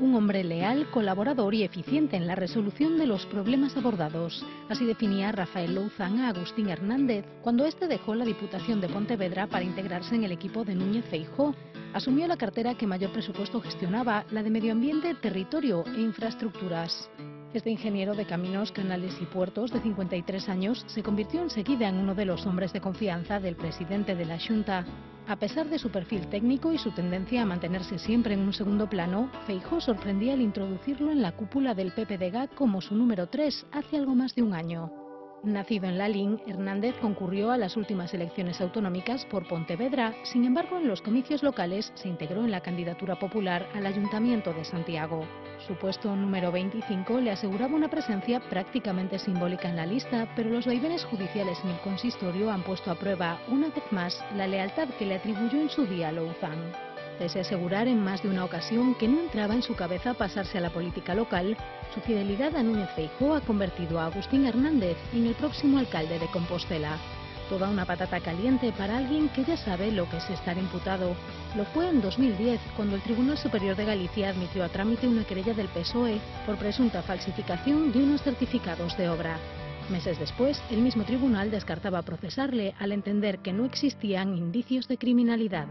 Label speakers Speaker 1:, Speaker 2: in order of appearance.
Speaker 1: un hombre leal, colaborador y eficiente en la resolución de los problemas abordados. Así definía Rafael Louzán a Agustín Hernández cuando éste dejó la Diputación de Pontevedra para integrarse en el equipo de Núñez Feijó. Asumió la cartera que mayor presupuesto gestionaba, la de Medio Ambiente, Territorio e Infraestructuras. Este ingeniero de caminos, canales y puertos de 53 años se convirtió enseguida en uno de los hombres de confianza del presidente de la Junta. A pesar de su perfil técnico y su tendencia a mantenerse siempre en un segundo plano, Feijó sorprendía al introducirlo en la cúpula del PPDG como su número 3 hace algo más de un año. Nacido en Lalín, Hernández concurrió a las últimas elecciones autonómicas por Pontevedra, sin embargo en los comicios locales se integró en la candidatura popular al Ayuntamiento de Santiago. Su puesto número 25 le aseguraba una presencia prácticamente simbólica en la lista, pero los vaivenes judiciales en el consistorio han puesto a prueba, una vez más, la lealtad que le atribuyó en su día Louzán. Pese asegurar en más de una ocasión que no entraba en su cabeza pasarse a la política local, su fidelidad a Núñez Feijóo ha convertido a Agustín Hernández en el próximo alcalde de Compostela. Toda una patata caliente para alguien que ya sabe lo que es estar imputado. Lo fue en 2010, cuando el Tribunal Superior de Galicia admitió a trámite una querella del PSOE por presunta falsificación de unos certificados de obra. Meses después, el mismo tribunal descartaba procesarle al entender que no existían indicios de criminalidad.